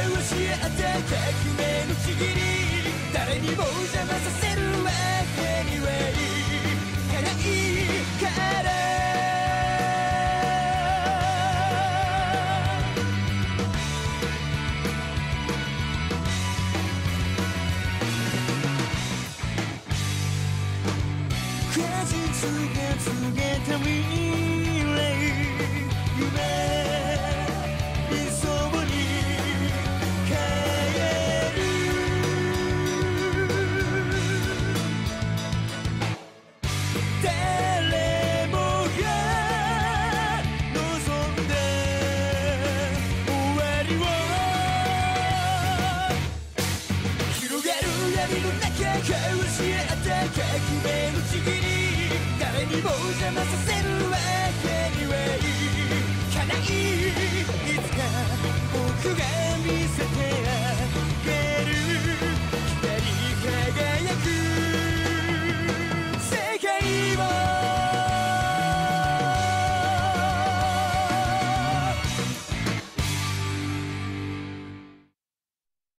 教え合って革命のちぎり誰にも邪魔させるわけにはいかないから果実経験教えての誰にも邪魔させるわけにはいかない。いつか僕が